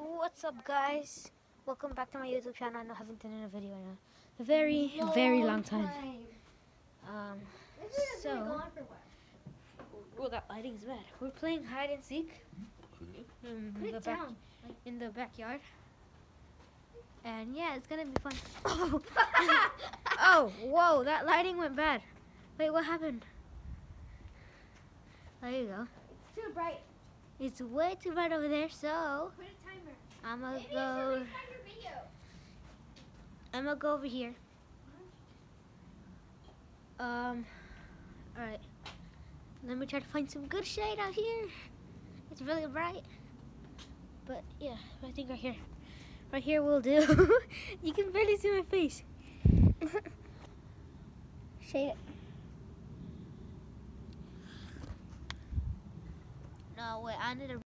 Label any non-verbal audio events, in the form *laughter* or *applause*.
What's up guys? Welcome back to my YouTube channel. I know I haven't done a video in a very, very long time. Um, so, well that lighting's bad. We're playing hide and seek in Put the, it back, down. in the backyard. And yeah, it's gonna be fun. Oh, *laughs* *laughs* oh, whoa, that lighting went bad. Wait, what happened? There you go. It's too bright. It's way too bright over there, so Put a timer. I'm gonna It needs to go. restart your video. I'm gonna go over here. Um, alright. Let me try to find some good shade out here. It's really bright. But yeah, I think right here. Right here will do. *laughs* you can barely see my face. *laughs* shade it. No, wait, I need a